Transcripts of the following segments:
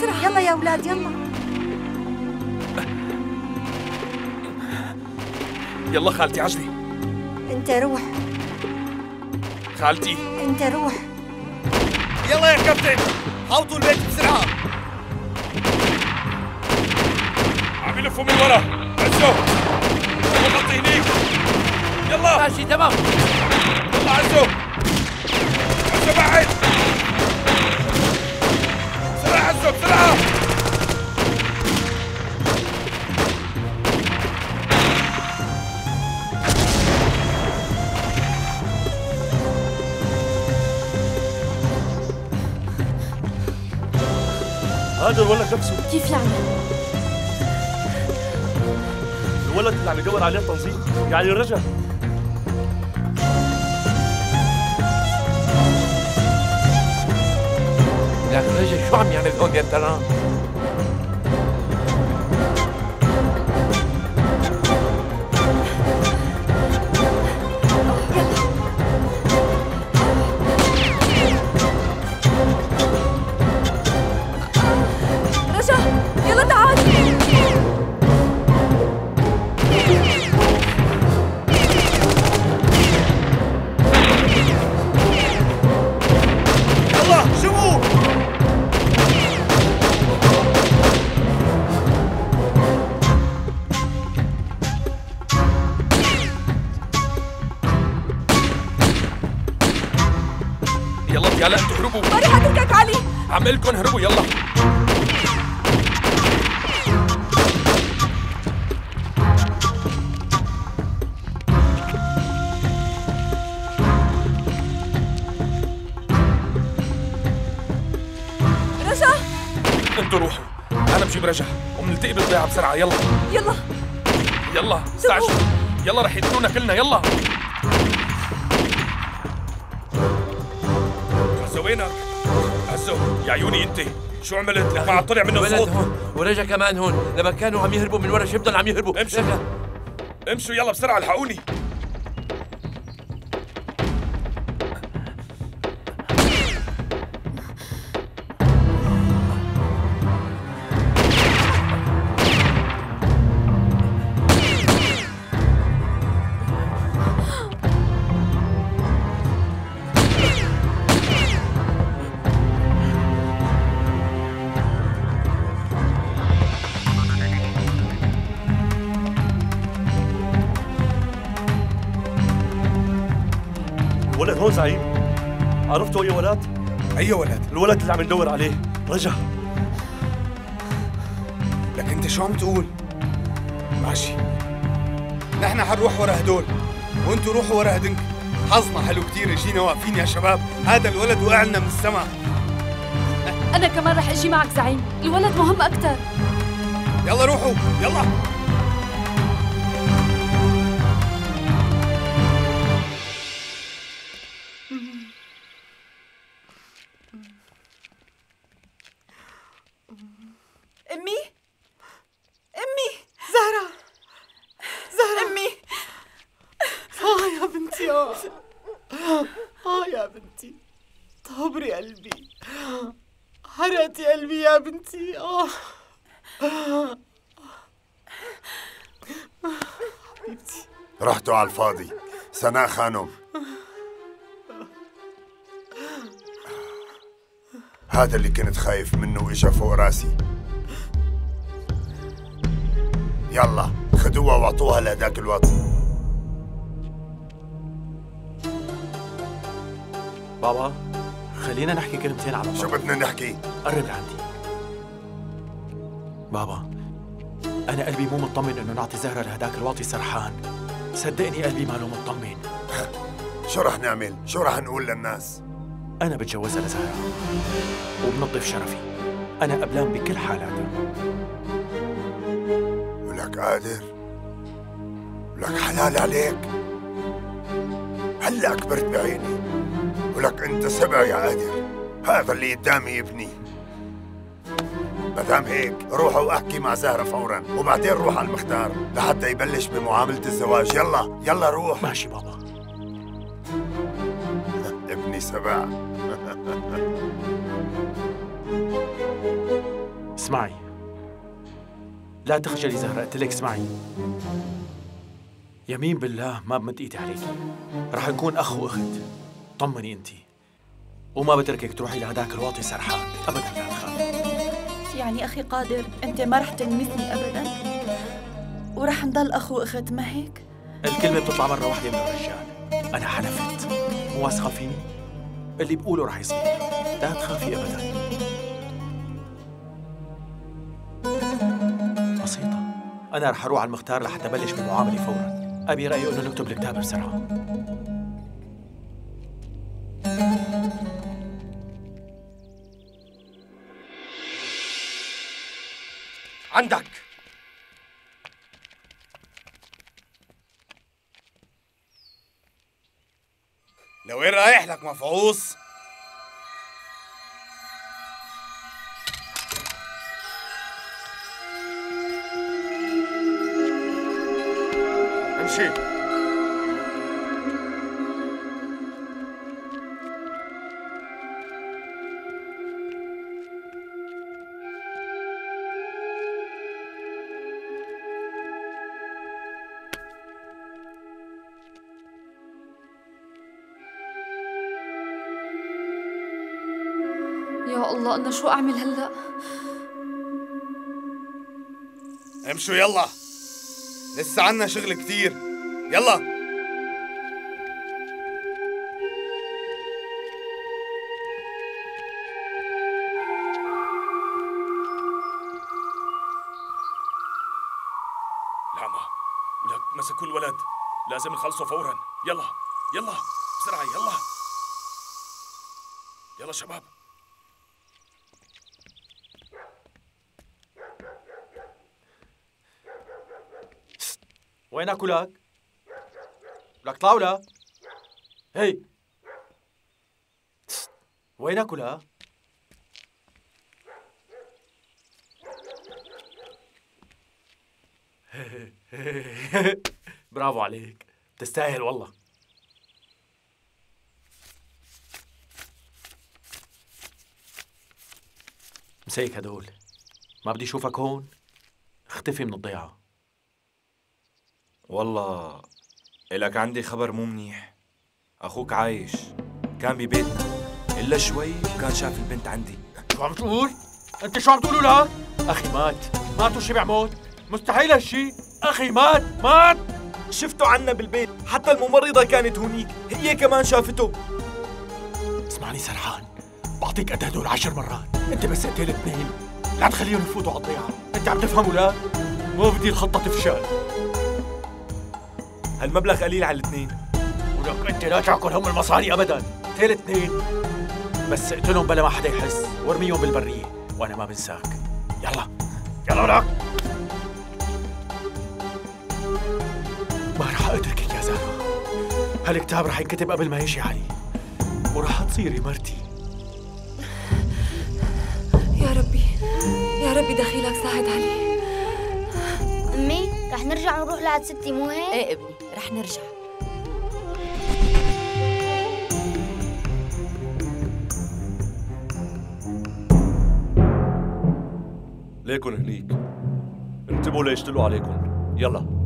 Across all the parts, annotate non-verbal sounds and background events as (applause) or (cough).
يلا بسرعة. يلا بسرعة. يلا يا أولاد يلا. يلا خالتي عجلي. أنت روح. خالتي. أنت روح. يلا يا كابتن. حوطوا البيت بسرعة. عم يلفوا من ورا. عزو. يلا غطي هنيك يلا. ماشي تمام. يلا عزو. عزو بعد. بسرعة عزو بسرعة هذا الولد نفسه كيف يعني؟ الولد اللي عم يدور عليه التنظيم يعني رجع. لك رجل شو عم هربوا يلا. رجا أنتوا روحوا. أنا بجيب رجع. وبنلتقي بالضيعة بسرعة. يلا. يلا. يلا. استعجلوا. يلا رح يقتلونا كلنا. يلا. يا عيوني انت. شو عملت؟ لك ما طلع منه صوت. هون ورجا كمان هون. لما كانوا عم يهربوا من ورا شو بدهم؟ عم يهربوا. امشوا. امشوا يلا بسرعة الحقوني. عرفتوا أي ولد؟ أي ولد؟ الولد اللي عم ندور عليه رجع لك أنت شو عم تقول؟ ماشي. نحن حنروح ورا هدول. وأنتوا روحوا ورا هدنك حظنا حلو كتير اجينا واقفين يا شباب. هذا الولد وقع لنا من السماء. أنا كمان رح أجي معك زعيم. الولد مهم أكثر يلا روحوا. يلا. يا بنتي. آه. حبيبتي رحتوا على الفاضي. سناء خانم هذا اللي كنت خايف منه واجا فوق رأسي. يلا خدوها وأعطوها لهداك الوطن. بابا خلينا نحكي كلمتين على شو بابا بدنا نحكي؟ قرب لعندي بابا أنا قلبي مو مطمن إنه نعطي زهرة لهداك الواطي سرحان. صدقني قلبي ماله مطمن. (laughs) شو رح نعمل؟ شو رح نقول للناس؟ أنا بتجوزها لزهرة وبنظف شرفي. أنا قبلان بكل حالاتها ولك قادر؟ ولك حلال عليك؟ هلأ كبرت بعيني. ولك أنت سبع يا قادر. هذا اللي قدامي ابني مدام هيك روح وأحكي مع زهرة فورا وبعدين روح على المختار لحتى يبلش بمعاملة الزواج. يلا يلا روح. ماشي بابا. (laughs) ابني سبع. (laughs) اسمعي. لا تخجلي زهرة قلت لك اسمعي. يمين بالله ما بمد إيدي عليكي. رح نكون أخ وأخت. طمني انت وما بتركك تروحي لهداك الواطي سرحان. ابدا لا تخافي يعني أخي قادر أنت ما رح تلمسني أبدا. ورح نضل أخو وأخت ما هيك؟ الكلمة بتطلع مرة واحدة من الرجال. أنا حلفت مو واثقة فيني؟ اللي بقوله رح يصير. لا تخافي أبدا. بسيطة. أنا رح أروح على المختار لحتى أبلش بالمعاملة فورا. أبي رأيي إنه نكتب الكتاب بسرعة. عندك لوين رايح لك مفعوص؟ امشي الله أنا شو أعمل هلأ؟ امشوا يلا. لسه عنا شغل كتير. يلا. مسكوا الولد لازم نخلصه فورا. يلا. يلا. بسرعة يلا. يلا شباب. وينك ولك؟ لك طلع ولا؟ هي وينك ولا؟ (laughs) برافو عليك تستاهل والله مسيك هدول ما بدي أشوفك هون اختفي من الضيعه والله إلك عندي خبر مو منيح. أخوك عايش كان ببيتنا. إلا شوي وكان شاف البنت عندي. شو عم تقول؟ أنت شو عم تقول ولاد؟ أخي مات. مات وشبع موت. مستحيل هالشي. أخي مات. مات. شفته عنا بالبيت. حتى الممرضة كانت هونيك. هي كمان شافته. اسمعني سرحان. بعطيك قد هدول عشر مرات. أنت بس قتل اثنين. لا تخليهم يفوتوا على الضيعه أنت عم تفهم ولا؟ ما بدي الخطة تفشل. هالمبلغ قليل على الاثنين. ولك انت لا تعكل هم المصاري ابدا. قتل اثنين. بس اقتلهم بلا ما حدا يحس. وارميهم بالبرية. وأنا ما بنساك. يلا. يلا لك. ما رح أتركك يا زهره هالكتاب رح ينكتب قبل ما يجي علي. ورح تصيري مرتي. يا ربي. يا ربي دخيلك ساعد علي. أمي رح نرجع نروح لعند ستي مو هيك؟ إيه ابني. رح نرجع. ليكن هنيك. انتبهوا ليشتلوا عليكم يلا.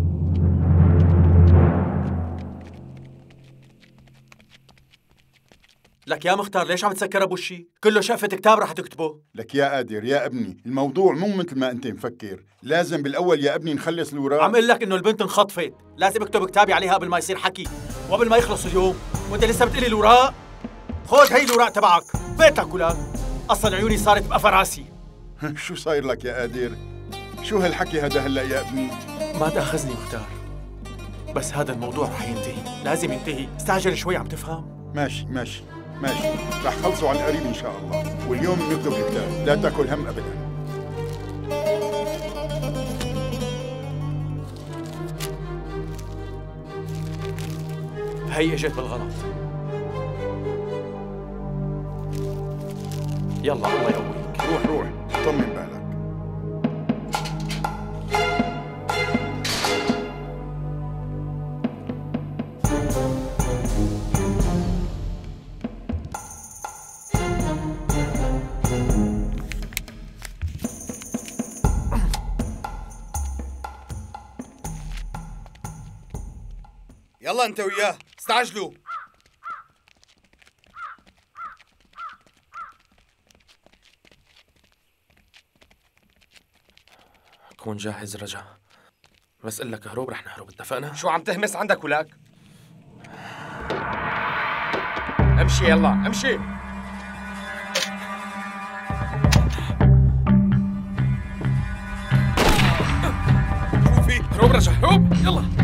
لك يا مختار ليش عم تسكر أبو الشي؟ كله شقفة كتاب رح تكتبه. لك يا قادر يا ابني الموضوع مو مثل ما أنت مفكر. لازم بالأول يا ابني نخلص الوراق. عم أقول لك إنه البنت انخطفت. لازم اكتب كتابي عليها قبل ما يصير حكي. وقبل ما يخلص اليوم. وأنت لسه بتقلي الوراق؟ خذ هي الوراق تبعك. بيتك ولاد أصلا عيوني صارت بقفا راسي (laughs) شو صاير لك يا قادر؟ شو هالحكي هذا هلأ يا ابني؟ ما تأخذني مختار. بس هذا الموضوع رح ينتهي. لازم ينتهي. استعجل شوي عم تفهم؟ ماشي ماشي. ماشي. رح خلصوا عن قريب إن شاء الله. واليوم بنكتب الكتاب لا تأكل هم ابدا. هي إجت بالغلط. يلا الله يقويك. روح روح. طمن بالك. يلا انت وياه. استعجلوا. كون جاهز رجا. بس قل لك هروب رح نهرب. اتفقنا؟ شو عم تهمس عندك ولك؟ امشي يلا امشي. شوفي هروب رجا هروب. يلا.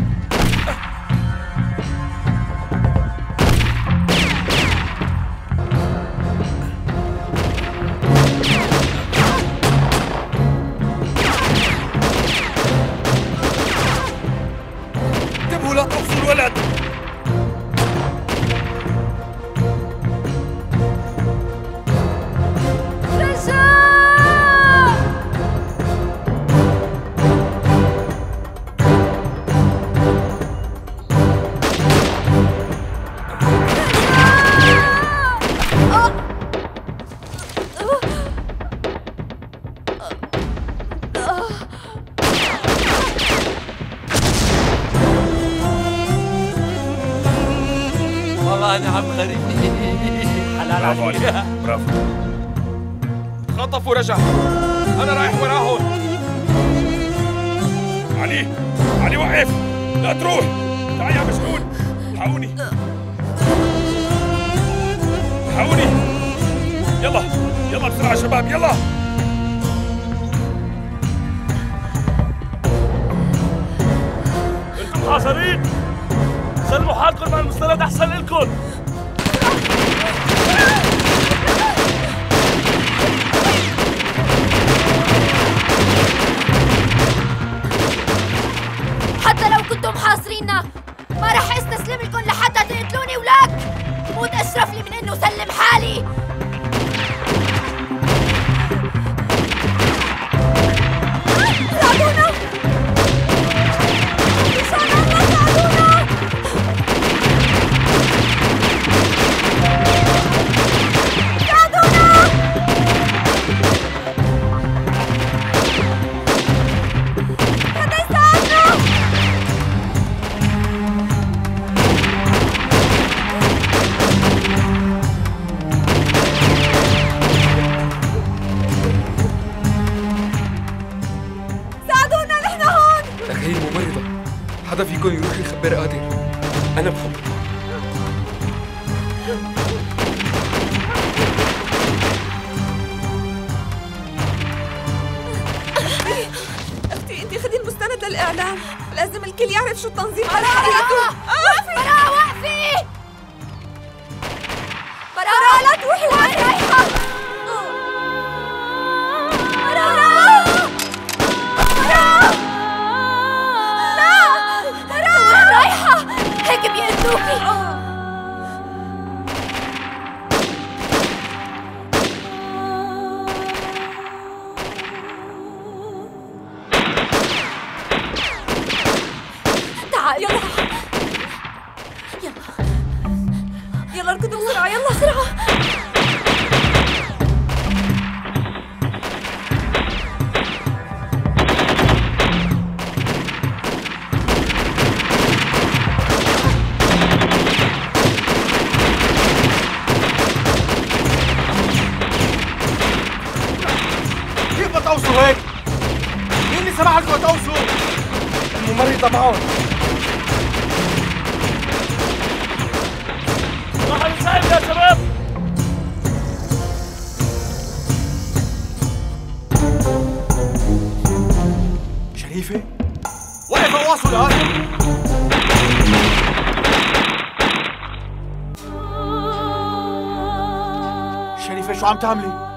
تعملي؟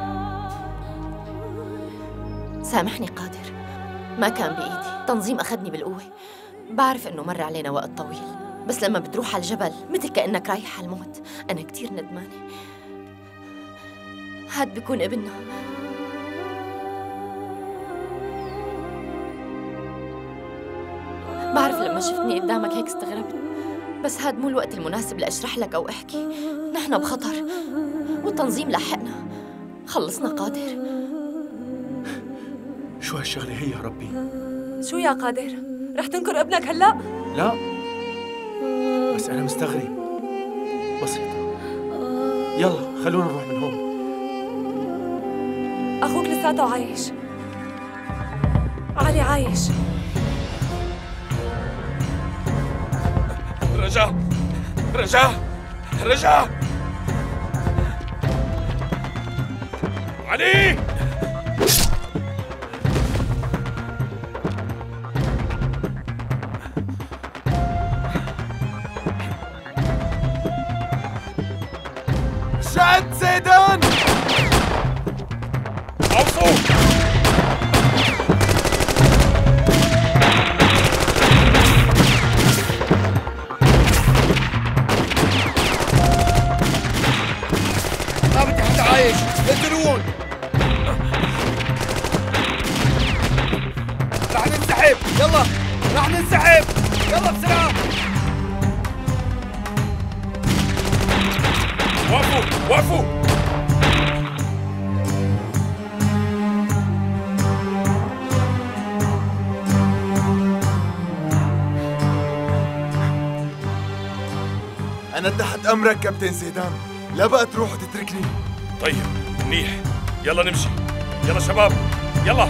سامحني قادر. ما كان بإيدي. تنظيم أخذني بالقوة. بعرف إنه مر علينا وقت طويل. بس لما بتروح على الجبل مثل كأنك رايح على الموت. أنا كتير ندمانة. هاد بيكون ابننا. بعرف لما شفتني قدامك هيك استغربت. بس هاد مو الوقت المناسب لأشرح لك أو أحكي. نحن بخطر والتنظيم لاحقنا خلصنا قادر. شو هالشغلة هي يا ربي؟ شو يا قادر؟ رح تنكر ابنك هلا؟ لا. بس أنا مستغرب. بسيطة. يلا خلونا نروح من هون. أخوك لساته عايش. علي عايش. رجاء رجاء رجاء علي أمرك كابتن زيدان. لا بقى تروح وتتركني. طيب منيح. يلا نمشي. يلا شباب. يلا.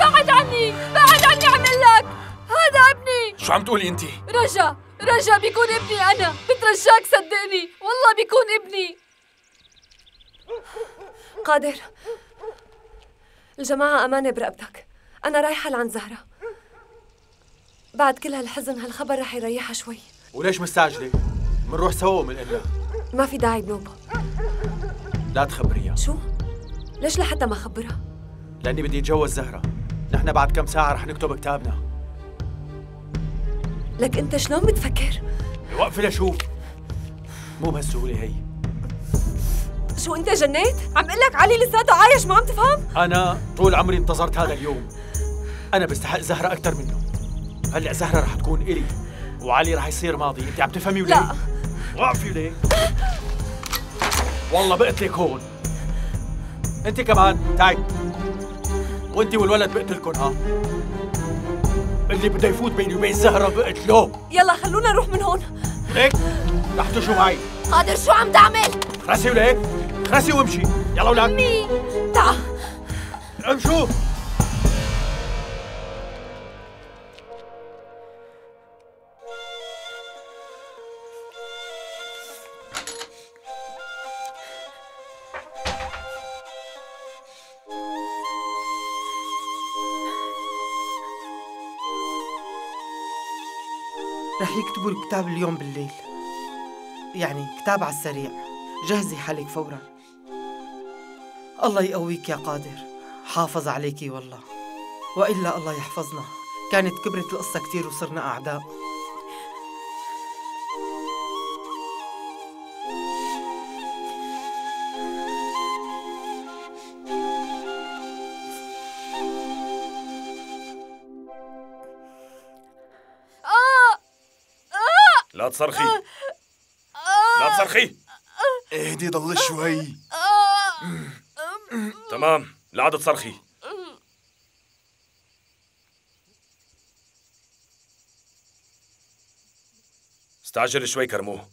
بعد عني. بعد عني عمل لك. هذا ابني. شو عم تقولي انت؟ رجا. رجا بيكون ابني أنا. بترجاك صدقني. والله بيكون ابني. قادر. الجماعة أمانة برقبتك. أنا رايحة لعند زهرة. بعد كل هالحزن هالخبر رح يريحها شوي وليش مستعجلة؟ منروح سوا ومنقلها ما في داعي بنوبة لا تخبريها شو؟ ليش لحتى ما خبرها؟ لأني بدي أتجوز زهرة نحن بعد كم ساعة رح نكتب كتابنا لك أنت شلون بتفكر؟ وقفي لشوف مو بهالسهولة هي شو أنت جنيت؟ عم قلك لك علي لساته عايش ما عم تفهم؟ أنا طول عمري انتظرت هذا اليوم أنا بستحق زهرة أكثر منه هلا زهرة رح تكون إلي وعلي رح يصير ماضي. أنت عم تفهمي وليه؟ لا. وقفي ليه؟ والله بقتلك هون. أنت كمان تعي. وأنت والولد بقتلكن ها؟ اللي بده يفوت بيني وبين زهرة بقتله يلا خلونا نروح من هون. ليك؟ رح تمشوا معي. قادر؟ شو عم تعمل؟ خرسي وليك. خرسي وامشي. يلا ولاد امي تعا. امشوا. رح يكتبوا الكتاب اليوم بالليل. يعني كتاب على السريع. جهزي حالك فورا. الله يقويك يا قادر. حافظ عليكي والله. وإلا الله يحفظنا. كانت كبرت القصة كتير وصرنا أعداء. تصرخي. لا تصرخي. اهدي ضل شوي. تمام. لا عاد تصرخي. استعجل شوي كرمو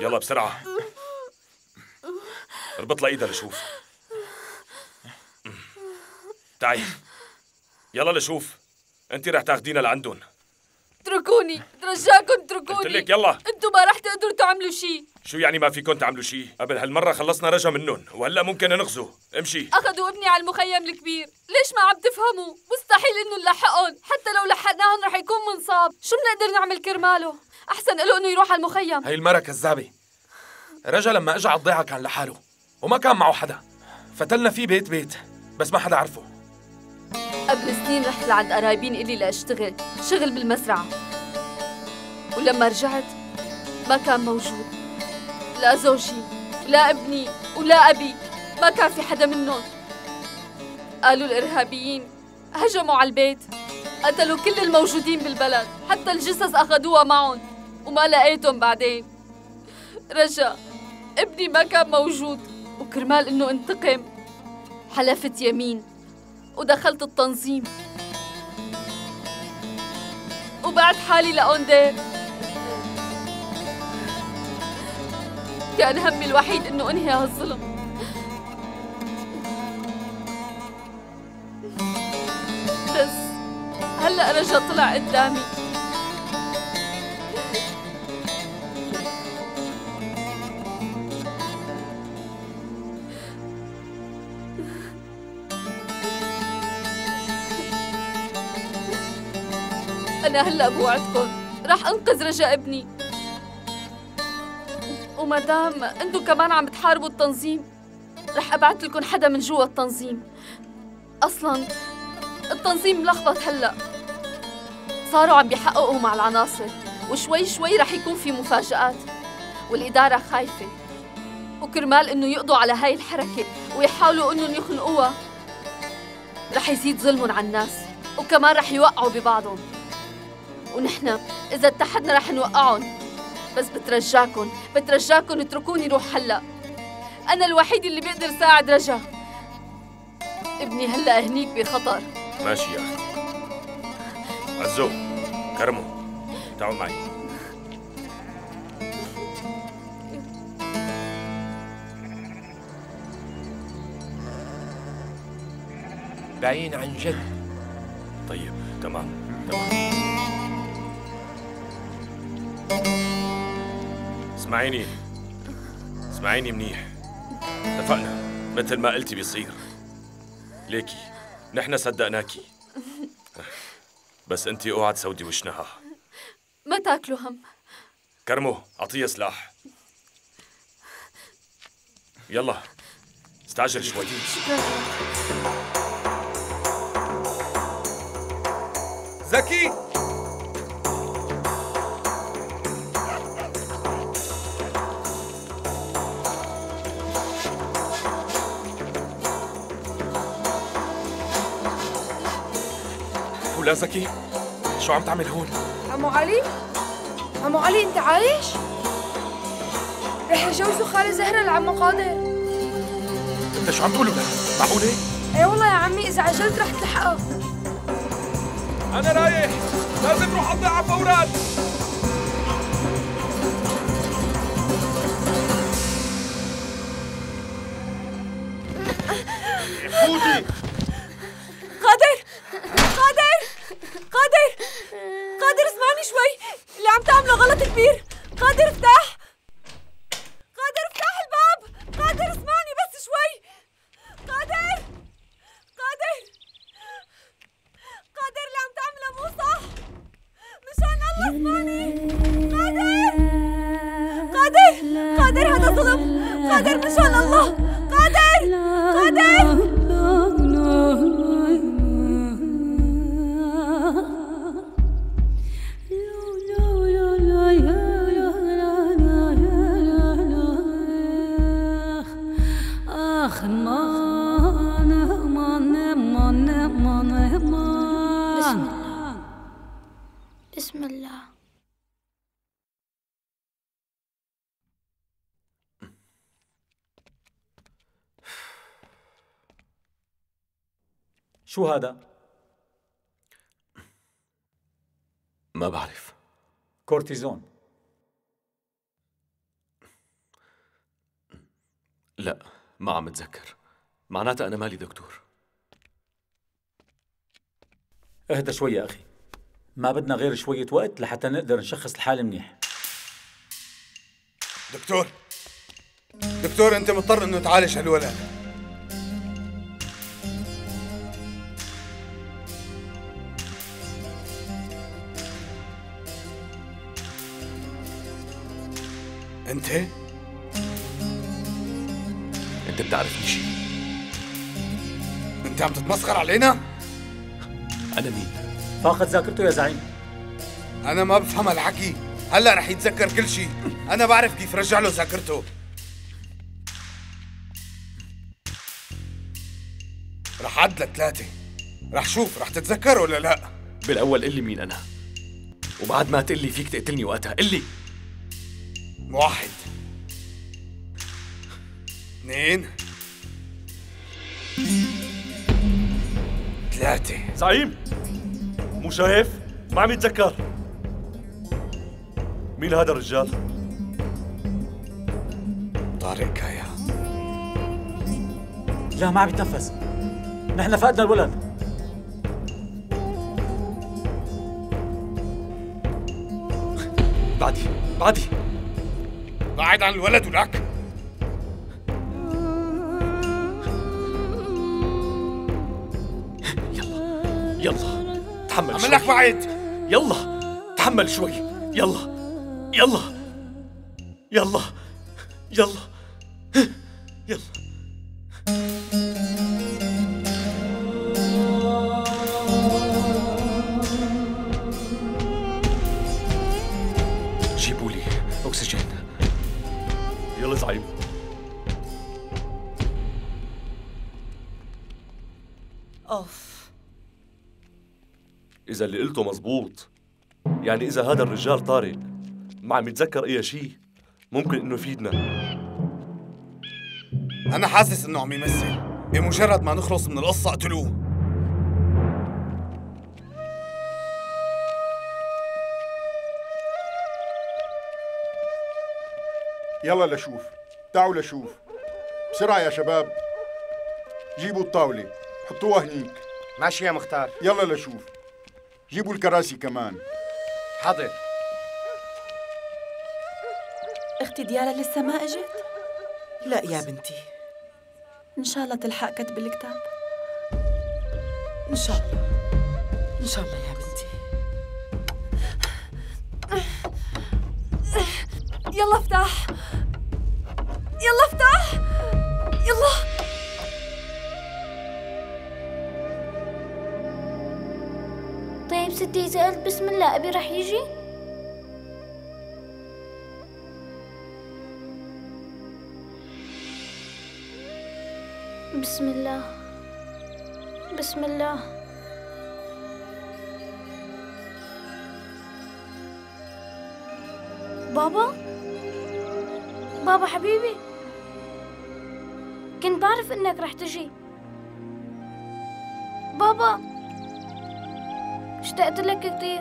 يلا بسرعة. اربط لها ايدها لشوف. تعي. يلا لشوف. انت رح تاخدينا لعندهم. اتركوني ترجاكم قلت اتركوني لك يلا. أنتوا ما رح تقدروا تعملوا شيء. شو يعني ما فيكم تعملوا شيء؟ قبل هالمرة خلصنا رجا منهم وهلأ ممكن نغزو. امشي. أخذوا ابني على المخيم الكبير. ليش ما عم تفهموا؟ مستحيل إنه نلحقهم. حتى لو لحقناهم رح يكون منصاب. شو بنقدر نعمل كرماله؟ أحسن له إنه يروح على المخيم. هي المرة كذابة. رجا لما اجى على الضيعة كان لحاله وما كان معه حدا. فتلنا فيه بيت بيت بس ما حدا عرفه. قبل سنين رحت لعند قرايبين إلي لأشتغل شغل بالمزرعة. ولما رجعت ما كان موجود. لا زوجي ولا ابني ولا أبي. ما كان في حدا منهم. قالوا الإرهابيين هجموا على البيت قتلوا كل الموجودين بالبلد حتى الجثث أخذوها معهم وما لقيتهم بعدين. رجا ابني ما كان موجود وكرمال إنه انتقم. حلفت يمين. ودخلت التنظيم. وبعت حالي لأوندير كان همي الوحيد إنه أنهي هالظلم. بس هلأ رجا طلع قدامي. أنا هلأ بوعدكم. رح أنقذ رجاء ابني. وما دام أنتم كمان عم تحاربوا التنظيم. رح أبعت لكم حدا من جوا التنظيم. أصلاً التنظيم ملخبط هلأ. صاروا عم بيحققوا مع العناصر وشوي شوي رح يكون في مفاجآت. والإدارة خايفة. وكرمال إنه يقضوا على هاي الحركة ويحاولوا إنهم يخنقوها. رح يزيد ظلمهم على الناس وكمان رح يوقعوا ببعضهم. ونحن إذا اتحدنا رح نوقعهم. بس بترجاكم بترجاكم اتركوني روح هلأ. أنا الوحيد اللي بيقدر ساعد رجا. ابني هلأ هنيك بخطر. ماشي يا أختي عزو كرمو. تعالوا معي. بعين عن جد. طيب تمام تمام. اسمعيني. اسمعيني منيح. اتفقنا مثل ما قلتي بيصير. ليكي نحن صدقناكي. (laughs) بس انت اوعى تسودي وشنها. ما تاكلوا هم. كرمو اعطيها سلاح. يلا استعجل شوي. زكي! ولا زكي شو عم تعمل هون؟ عمو علي؟ عمو علي أنت عايش؟ رح يجوزوا خالي زهرة لعمو قادر. أنت شو عم تقول له معقولة؟ اي والله يا عمي إذا عجلت رح تلحقه. أنا رايح. لازم روح أضيعها فورا فوتي قادر قادر قادر اسمعني شوي. اللي عم تعمله غلط كبير. قادر افتح. هذا؟ ما بعرف. كورتيزون. لا ما عم اتذكر. معناتها أنا مالي دكتور. اهدى شوي يا أخي. ما بدنا غير شوية وقت لحتى نقدر نشخص الحالة منيح. دكتور دكتور أنت مضطر إنه تعالج هالولد. انت انت بتعرفني شيء انت عم تتمسخر علينا؟ أنا مين؟ فاقد ذاكرته يا زعيم. أنا ما بفهم هالحكي. هلا رح يتذكر كل شيء أنا بعرف كيف رجع له ذاكرته. رح عد لثلاثة. رح شوف رح تتذكر ولا لا. بالاول قل لي مين أنا. وبعد ما تقول لي فيك تقتلني وقتها. قل لي. موحد اثنين ثلاثة زعيم مو شايف؟ ما عم يتذكر مين هذا الرجال؟ طارق كايا لا ما عم يتنفس. نحن فقدنا الولد. بعدي بعدي. بعد عن الولد ولك يلا تحمل عمل شوي. لك بعد يلا تحمل شوي. يلا يلا يلا يلا يلا. إذا اللي قلته مزبوط. يعني إذا هذا الرجال طارق ما عم يتذكر أي شيء ممكن إنه يفيدنا. أنا حاسس إنه عم يمثل. بمجرد ما نخلص من القصة اقتلوه. يلا لشوف. تعالوا لشوف. بسرعة يا شباب. جيبوا الطاولة. حطوها هنيك. ماشي يا مختار. يلا لشوف. جيبوا الكراسي كمان. حاضر. أختي ديالا لسه ما أجت؟ لا يا بنتي. إن شاء الله تلحق كتب الكتاب. إن شاء الله. إن شاء الله يا بنتي. يلا افتح. يلا افتح. يلا. ستي إذا قلت بسم الله أبي رح يجي؟ بسم الله بسم الله. بابا؟ بابا حبيبي كنت بعرف إنك رح تجي. بابا؟ اشتقت لك كثير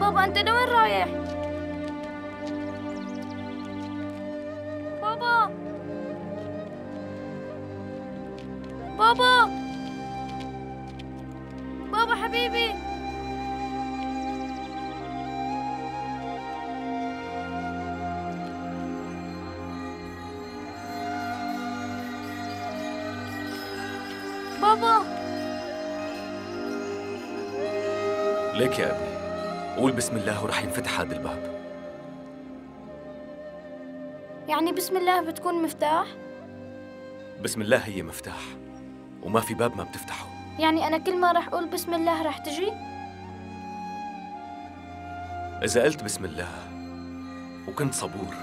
بابا أنت لوين رايح؟ بسم الله ورح ينفتح هذا الباب. يعني بسم الله بتكون مفتاح؟ بسم الله هي مفتاح وما في باب ما بتفتحه. يعني أنا كل ما رح أقول بسم الله رح تجي؟ إذا قلت بسم الله وكنت صبور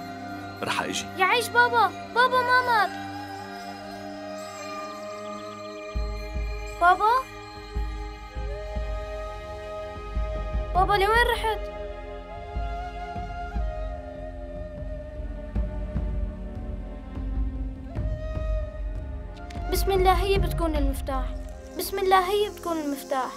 رح أجي. يعيش بابا بابا ما مات بابا؟ بابا لوين رحت؟ بسم الله هي بتكون المفتاح. بسم الله هي بتكون المفتاح.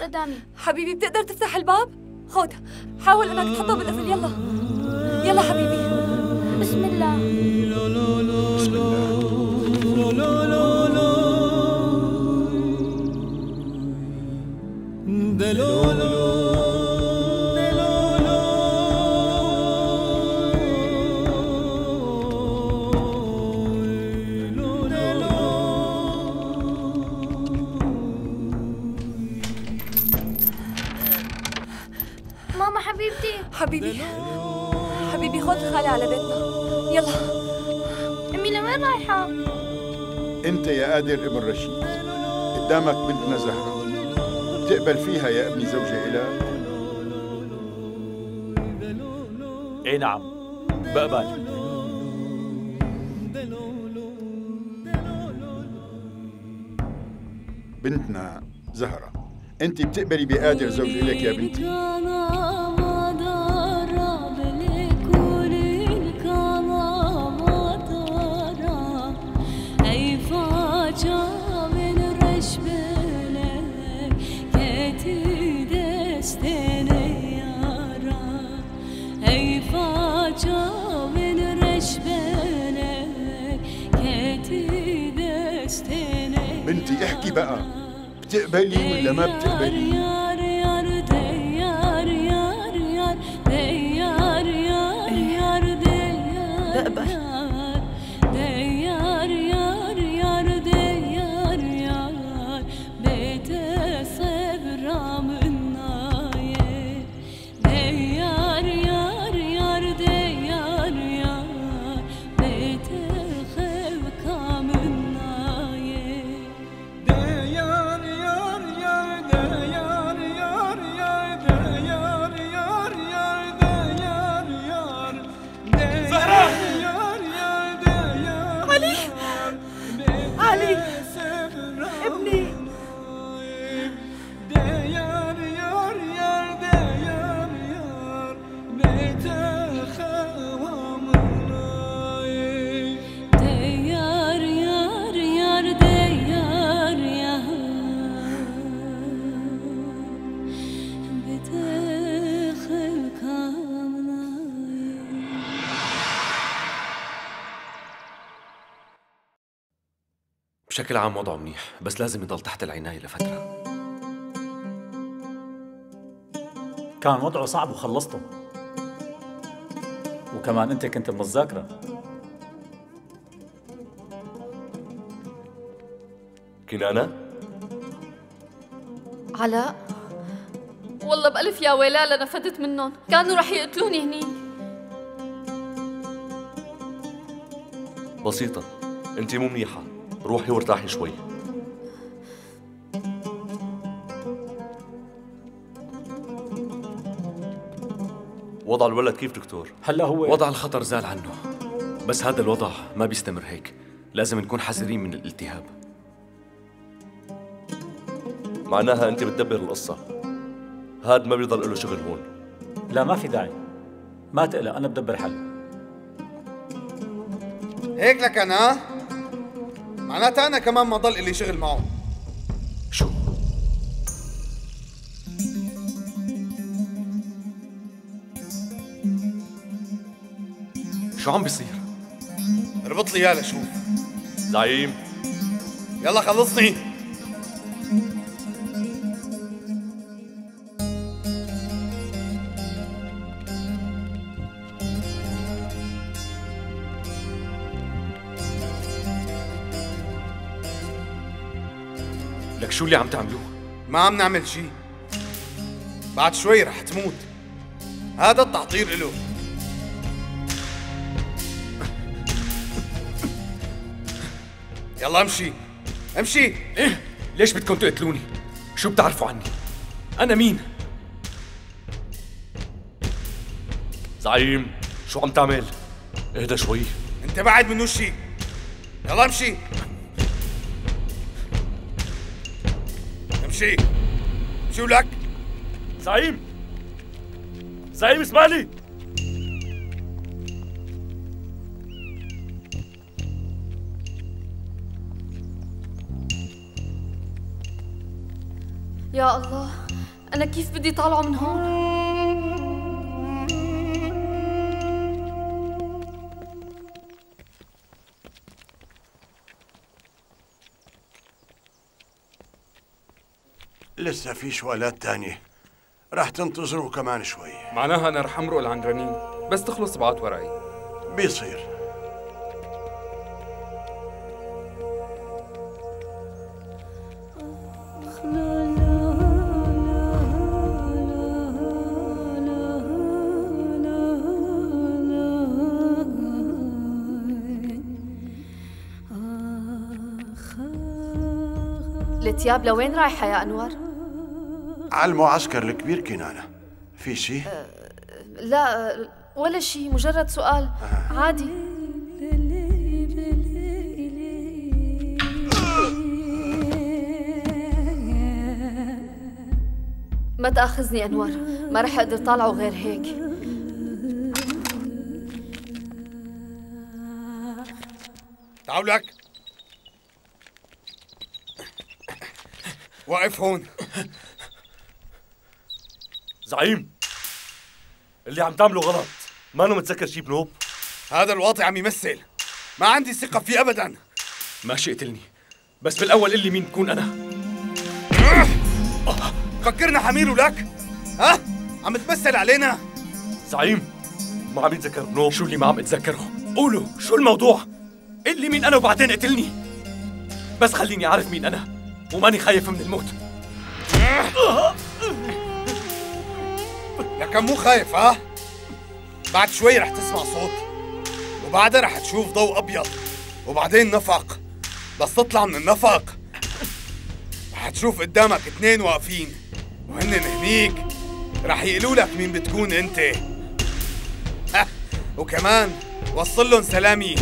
قدامي. حبيبي بتقدر تفتح الباب؟ خود حاول إنك تحطه بالقفل قادر ابن رشيد قدامك بنتنا زهرة. بتقبل فيها يا ابني زوجة إلك إي نعم. بقبل. بنتنا زهرة أنت بتقبلي بقادر زوج إلك يا بنتي. بنتي احكي بقى. بتقبلي ولا ما بتقبلي بشكل عام وضعه منيح بس لازم يضل تحت العناية لفترة. كان وضعه صعب وخلصته. وكمان أنت كنت بالذاكرة. كنانة علاء؟ والله بألف يا ويلا لنفدت منهم. كانوا رح يقتلوني هني. بسيطة أنت مو منيحة. روحي وارتاحي شوي. وضع الولد كيف دكتور؟ هلا هو وضع الخطر زال عنه. بس هذا الوضع ما بيستمر هيك. لازم نكون حذرين من الالتهاب. معناها انت بتدبر القصة. هاد ما بيضل له شغل هون. لا ما في داعي. ما تقلق أنا بدبر حل. هيك لك أنا؟ معناتها أنا كمان ما ضل لي شغل معه. شو عم بيصير؟ اربط لي إياه لشوف. زعيم. يلا خلصني. شو اللي عم تعملوه؟ ما عم نعمل شيء بعد شوي رح تموت هذا التعطير له يلا امشي امشي إيه ليش بدكم تقتلوني؟ شو بتعرفوا عني؟ أنا مين؟ زعيم شو عم تعمل؟ اهدى شوي انت بعد منو شيء يلا امشي امشي شو لك؟ زعيم. زعيم اسمعني. يا الله أنا كيف بدي طالعه من هون؟ لسه في شوالات تانية. راح تنتظروا كمان شوي. معناها أنا رح امرق لعند رنين بس تخلص بعض ورقي. بيصير. التياب لوين رايحة يا أنور؟ على المعسكر الكبير كنانة. في شي؟ لا ولا شيء مجرد سؤال عادي. ما تأخذني انور ما رح أقدر طالعه غير هيك. تعالوا لك. واقف هون. زعيم. اللي عم تعمله غلط. ما انه متذكر شي بنوب؟ هذا الواطي عم يمثل. ما عندي ثقة فيه أبدا. ماشي قتلني بس بالأول قل لي مين بكون أنا. فكرنا حميل ولك ها؟ عم تمثل علينا. زعيم ما عم يتذكر بنوب. شو اللي ما عم اتذكره؟ قولوا شو الموضوع؟ قل لي مين أنا وبعدين قتلني. بس خليني أعرف مين أنا وماني خايف من الموت. لكن مو خايف ها؟ بعد شوي رح تسمع صوت وبعدها رح تشوف ضوء أبيض وبعدين نفق. بس تطلع من النفق. رح تشوف قدامك اثنين واقفين وهن هنيك. رح يقولوا لك مين بتكون أنت. وكمان وصل لهم سلامي.